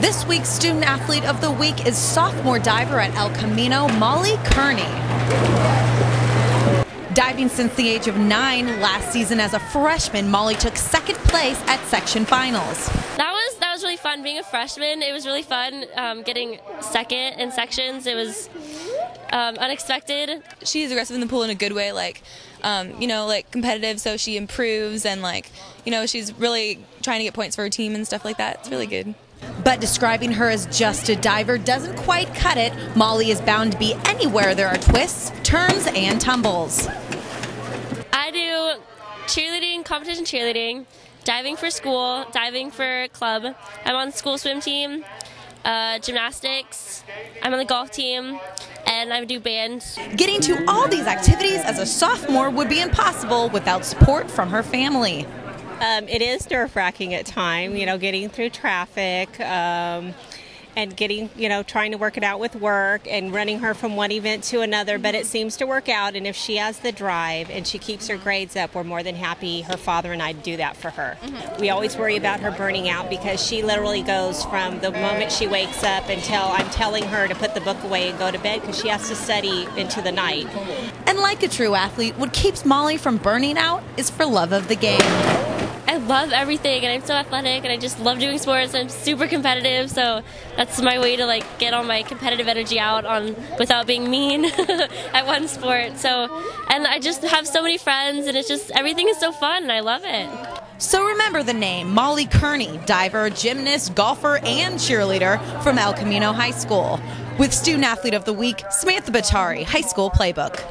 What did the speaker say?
This week's Student Athlete of the Week is sophomore diver at El Camino, Molly Kearney. Diving since the age of nine, last season as a freshman, Molly took second place at section finals. That was that was really fun being a freshman. It was really fun um, getting second in sections. It was um, unexpected. She's aggressive in the pool in a good way, like, um, you know, like competitive, so she improves and, like, you know, she's really trying to get points for her team and stuff like that. It's really good. But describing her as just a diver doesn't quite cut it. Molly is bound to be anywhere there are twists, turns, and tumbles. I do cheerleading, competition cheerleading, diving for school, diving for club. I'm on the school swim team, uh, gymnastics. I'm on the golf team, and I do band. Getting to all these activities as a sophomore would be impossible without support from her family. Um, it is nerve wracking at time, you know, getting through traffic. Um, and getting, you know, trying to work it out with work and running her from one event to another, but it seems to work out. And if she has the drive and she keeps her grades up, we're more than happy, her father and I, do that for her. Mm-hmm. We always worry about her burning out because she literally goes from the moment she wakes up until I'm telling her to put the book away and go to bed because she has to study into the night. And like a true athlete, what keeps Molly from burning out is for love of the game. I love everything and I'm so athletic and I just love doing sports. I'm super competitive, so that's my way to like get all my competitive energy out on without being mean at one sport. So and I just have so many friends and it's just everything is so fun and I love it. So remember the name Molly Kearney, diver, gymnast, golfer, and cheerleader from El Camino High School. With Student Athlete of the Week, Samantha Batari, High School Playbook.